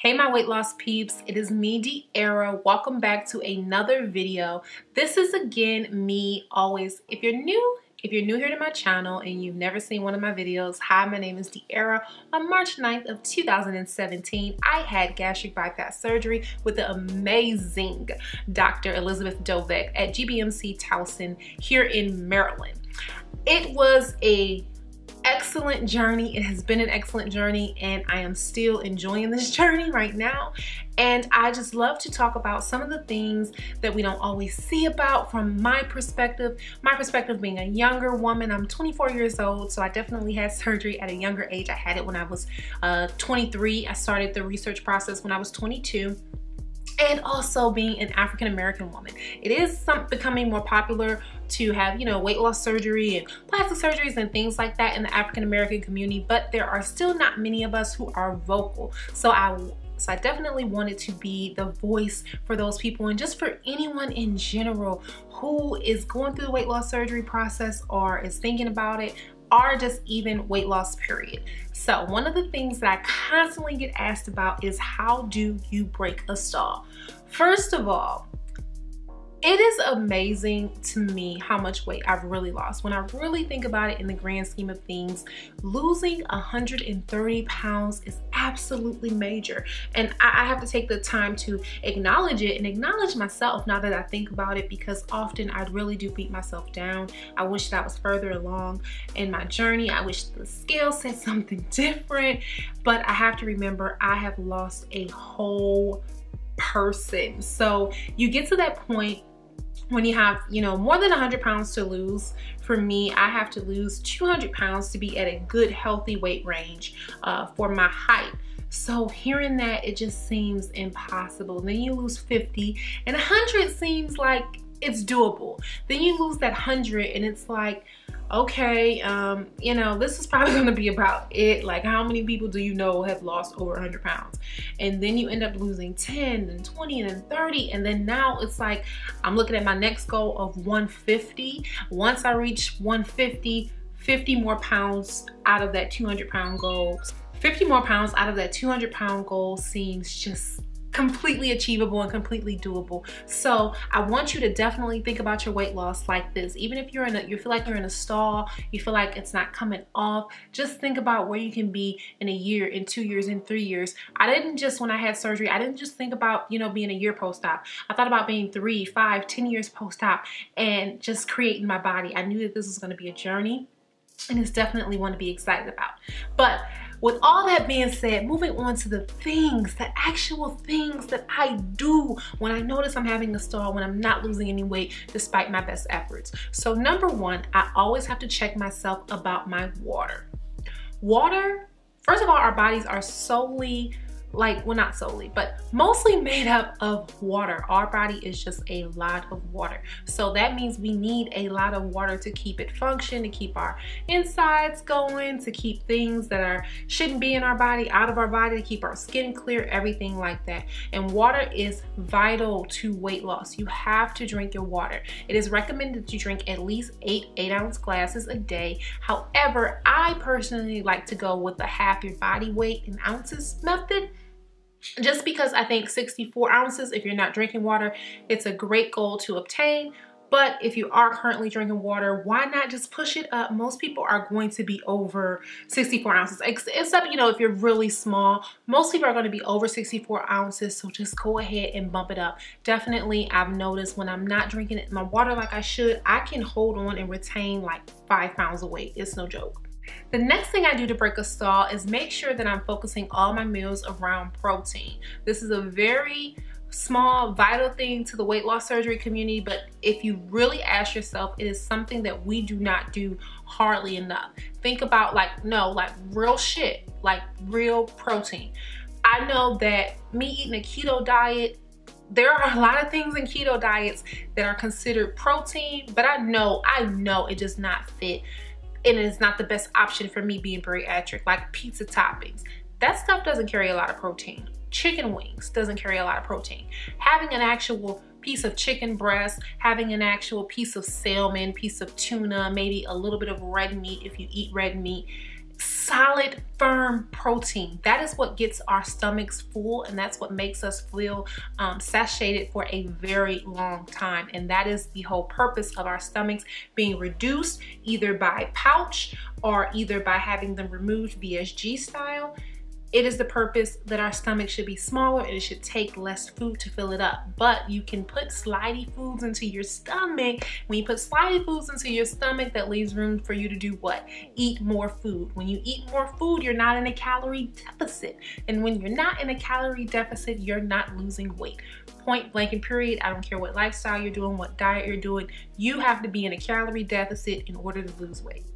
Hey my weight loss peeps, it is me Deaira. Welcome back to another video. This is again me always. If you're new, if you're new here to my channel and you've never seen one of my videos, hi, my name is Deaira. On March 9th of 2017, I had gastric bypass surgery with the amazing Dr. Elizabeth Dovec at GBMC Towson here in Maryland. It was a excellent journey. It has been an excellent journey and I am still enjoying this journey right now. And I just love to talk about some of the things that we don't always see about from my perspective. My perspective being a younger woman, I'm 24 years old, so I definitely had surgery at a younger age. I had it when I was uh, 23. I started the research process when I was 22 and also being an African American woman. It is some, becoming more popular to have, you know, weight loss surgery and plastic surgeries and things like that in the African American community, but there are still not many of us who are vocal. So I so I definitely wanted to be the voice for those people and just for anyone in general who is going through the weight loss surgery process or is thinking about it or just even weight loss period. So one of the things that I constantly get asked about is how do you break a stall? First of all, it is amazing to me how much weight I've really lost. When I really think about it in the grand scheme of things, losing 130 pounds is absolutely major. And I have to take the time to acknowledge it and acknowledge myself now that I think about it because often I really do beat myself down. I wish that I was further along in my journey. I wish the scale said something different, but I have to remember I have lost a whole person. So you get to that point when you have, you know, more than 100 pounds to lose, for me, I have to lose 200 pounds to be at a good, healthy weight range uh, for my height. So hearing that, it just seems impossible. Then you lose 50 and 100 seems like it's doable. Then you lose that 100 and it's like, okay, um, you know, this is probably gonna be about it. Like how many people do you know have lost over 100 pounds? And then you end up losing 10 and 20 and then 30. And then now it's like, I'm looking at my next goal of 150. Once I reach 150, 50 more pounds out of that 200 pound goal. 50 more pounds out of that 200 pound goal seems just completely achievable and completely doable. So I want you to definitely think about your weight loss like this. Even if you're in a, you feel like you're in a stall, you feel like it's not coming off, just think about where you can be in a year, in two years, in three years. I didn't just, when I had surgery, I didn't just think about, you know, being a year post-op. I thought about being three, five, ten years post-op and just creating my body. I knew that this was gonna be a journey and it's definitely one to be excited about. But with all that being said, moving on to the things, the actual things that I do when I notice I'm having a stall, when I'm not losing any weight despite my best efforts. So number one, I always have to check myself about my water. Water, first of all, our bodies are solely like well not solely but mostly made up of water. Our body is just a lot of water. So that means we need a lot of water to keep it function to keep our insides going to keep things that are shouldn't be in our body out of our body to keep our skin clear everything like that. And water is vital to weight loss. You have to drink your water. It is recommended that you drink at least eight eight ounce glasses a day. However i personally like to go with the half your body weight in ounces method just because I think 64 ounces, if you're not drinking water, it's a great goal to obtain. But if you are currently drinking water, why not just push it up? Most people are going to be over 64 ounces, except, you know, if you're really small. Most people are going to be over 64 ounces, so just go ahead and bump it up. Definitely, I've noticed when I'm not drinking my water like I should, I can hold on and retain like five pounds of weight. It's no joke. The next thing I do to break a stall is make sure that I'm focusing all my meals around protein. This is a very small vital thing to the weight loss surgery community but if you really ask yourself it is something that we do not do hardly enough think about like no like real shit like real protein i know that me eating a keto diet there are a lot of things in keto diets that are considered protein but i know i know it does not fit and it's not the best option for me being bariatric, like pizza toppings. That stuff doesn't carry a lot of protein. Chicken wings doesn't carry a lot of protein. Having an actual piece of chicken breast, having an actual piece of salmon, piece of tuna, maybe a little bit of red meat if you eat red meat, solid, firm protein. That is what gets our stomachs full and that's what makes us feel um, satiated for a very long time. And that is the whole purpose of our stomachs being reduced either by pouch or either by having them removed VSG style it is the purpose that our stomach should be smaller and it should take less food to fill it up. But you can put slidey foods into your stomach. When you put slidey foods into your stomach, that leaves room for you to do what? Eat more food. When you eat more food, you're not in a calorie deficit. And when you're not in a calorie deficit, you're not losing weight. Point blank and period. I don't care what lifestyle you're doing, what diet you're doing. You have to be in a calorie deficit in order to lose weight.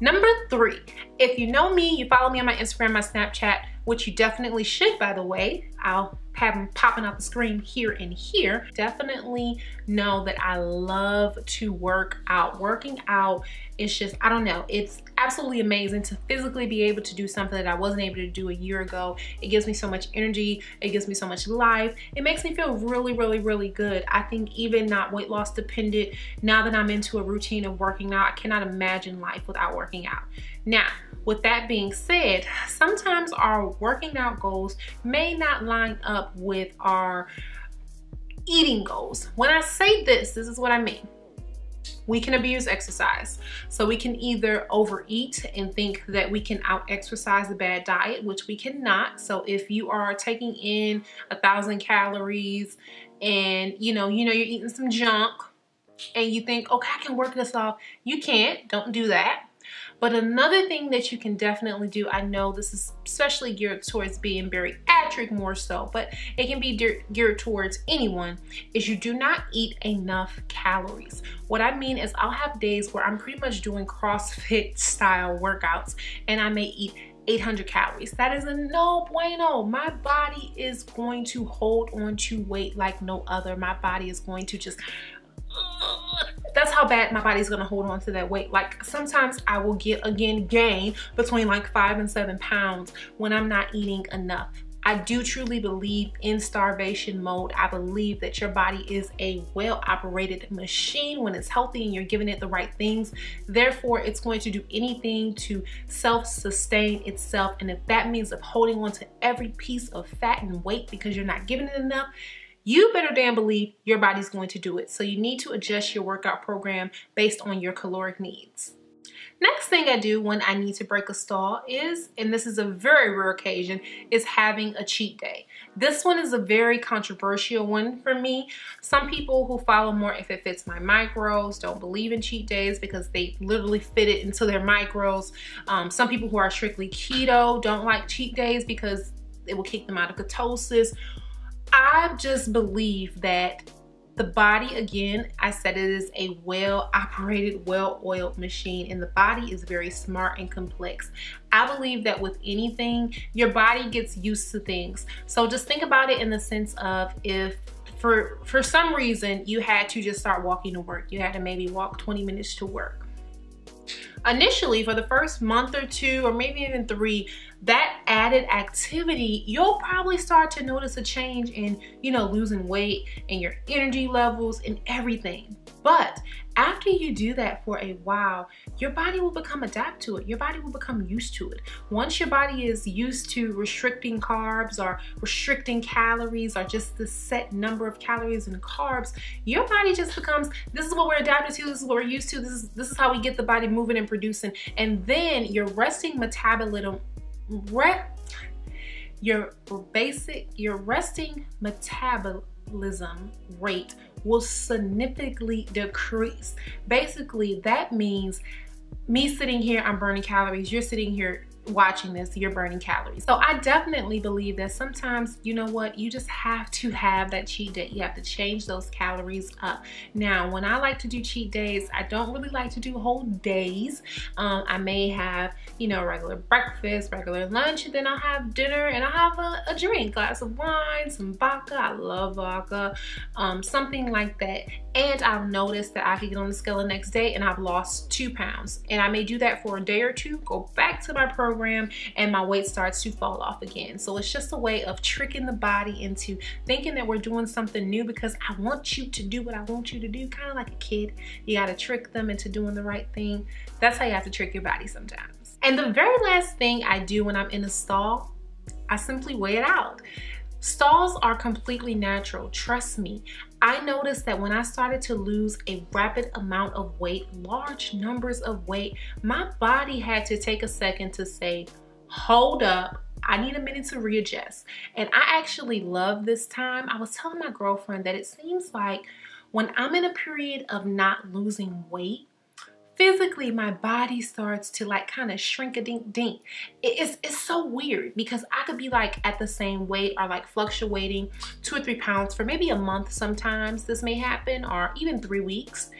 Number three, if you know me, you follow me on my Instagram, my Snapchat, which you definitely should, by the way. I'll have them popping out the screen here and here. Definitely know that I love to work out. Working out is just, I don't know, it's absolutely amazing to physically be able to do something that I wasn't able to do a year ago. It gives me so much energy. It gives me so much life. It makes me feel really, really, really good. I think even not weight loss dependent, now that I'm into a routine of working out, I cannot imagine life without working out. Now, with that being said, sometimes our working out goals may not line up with our eating goals. When I say this, this is what I mean. We can abuse exercise. So we can either overeat and think that we can out exercise a bad diet, which we cannot. So if you are taking in a thousand calories and you know, you know, you're eating some junk and you think, okay, I can work this off. You can't, don't do that. But another thing that you can definitely do, I know this is especially geared towards being bariatric more so, but it can be geared towards anyone, is you do not eat enough calories. What I mean is I'll have days where I'm pretty much doing CrossFit style workouts and I may eat 800 calories. That is a no bueno. My body is going to hold on to weight like no other. My body is going to just that's how bad my body's gonna hold on to that weight. Like sometimes I will get again gain between like five and seven pounds when I'm not eating enough. I do truly believe in starvation mode. I believe that your body is a well operated machine when it's healthy and you're giving it the right things. Therefore, it's going to do anything to self sustain itself. And if that means of holding on to every piece of fat and weight because you're not giving it enough, you better damn believe your body's going to do it. So you need to adjust your workout program based on your caloric needs. Next thing I do when I need to break a stall is, and this is a very rare occasion, is having a cheat day. This one is a very controversial one for me. Some people who follow more if it fits my macros don't believe in cheat days because they literally fit it into their macros. Um, some people who are strictly keto don't like cheat days because it will kick them out of ketosis I just believe that the body, again, I said it is a well operated, well oiled machine, and the body is very smart and complex. I believe that with anything, your body gets used to things. So just think about it in the sense of if for for some reason you had to just start walking to work, you had to maybe walk 20 minutes to work initially for the first month or two or maybe even three that added activity you'll probably start to notice a change in you know losing weight and your energy levels and everything but after you do that for a while, your body will become adapt to it. Your body will become used to it. Once your body is used to restricting carbs or restricting calories or just the set number of calories and carbs, your body just becomes, this is what we're adapted to, this is what we're used to, this is, this is how we get the body moving and producing. And then your resting metabolism, re your basic, your resting metabolism rate will significantly decrease. Basically, that means me sitting here, I'm burning calories, you're sitting here watching this, you're burning calories. So I definitely believe that sometimes, you know what, you just have to have that cheat day. You have to change those calories up. Now, when I like to do cheat days, I don't really like to do whole days. Um, I may have, you know, regular breakfast, regular lunch, and then I'll have dinner and I'll have a, a drink, glass of wine, some vodka. I love vodka, um, something like that. And I've noticed that I can get on the scale the next day and I've lost two pounds. And I may do that for a day or two, go back to my program program and my weight starts to fall off again. So it's just a way of tricking the body into thinking that we're doing something new because I want you to do what I want you to do, kind of like a kid. You got to trick them into doing the right thing. That's how you have to trick your body sometimes. And the very last thing I do when I'm in a stall, I simply weigh it out. Stalls are completely natural, trust me. I noticed that when I started to lose a rapid amount of weight, large numbers of weight, my body had to take a second to say, hold up, I need a minute to readjust. And I actually love this time. I was telling my girlfriend that it seems like when I'm in a period of not losing weight, physically my body starts to like kind of shrink a dink dink. It's, it's so weird because I could be like at the same weight or like fluctuating two or three pounds for maybe a month sometimes this may happen or even three weeks.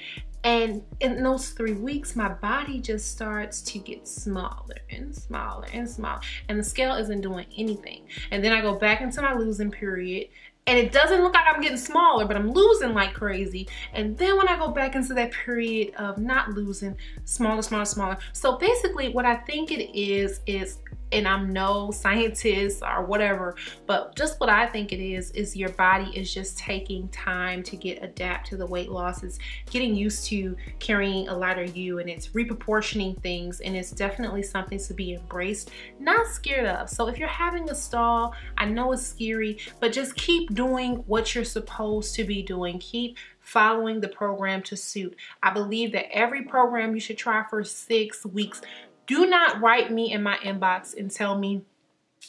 And in those three weeks, my body just starts to get smaller and smaller and smaller. And the scale isn't doing anything. And then I go back into my losing period and it doesn't look like I'm getting smaller, but I'm losing like crazy. And then when I go back into that period of not losing, smaller, smaller, smaller. So basically what I think it is, is and I'm no scientist or whatever, but just what I think it is, is your body is just taking time to get adapt to the weight loss. It's getting used to carrying a lighter you and it's reproportioning things and it's definitely something to be embraced, not scared of. So if you're having a stall, I know it's scary, but just keep doing what you're supposed to be doing. Keep following the program to suit. I believe that every program you should try for six weeks do not write me in my inbox and tell me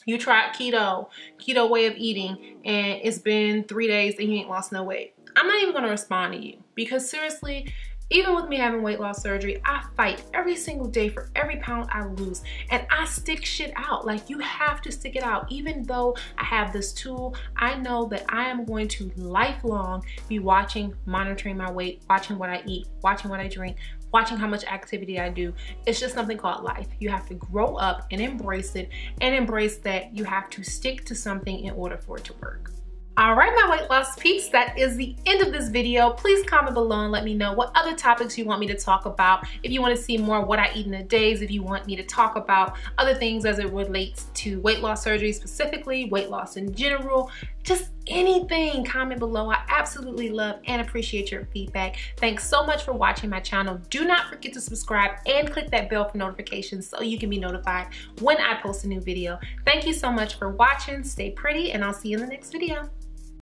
you tried keto, keto way of eating, and it's been three days and you ain't lost no weight. I'm not even gonna respond to you because seriously, even with me having weight loss surgery, I fight every single day for every pound I lose and I stick shit out. Like you have to stick it out. Even though I have this tool, I know that I am going to lifelong be watching, monitoring my weight, watching what I eat, watching what I drink, watching how much activity I do. It's just something called life. You have to grow up and embrace it and embrace that you have to stick to something in order for it to work. All right, my weight loss peeps, that is the end of this video. Please comment below and let me know what other topics you want me to talk about. If you want to see more what I eat in a days, if you want me to talk about other things as it relates to weight loss surgery specifically, weight loss in general, just anything, comment below. I absolutely love and appreciate your feedback. Thanks so much for watching my channel. Do not forget to subscribe and click that bell for notifications so you can be notified when I post a new video. Thank you so much for watching. Stay pretty and I'll see you in the next video.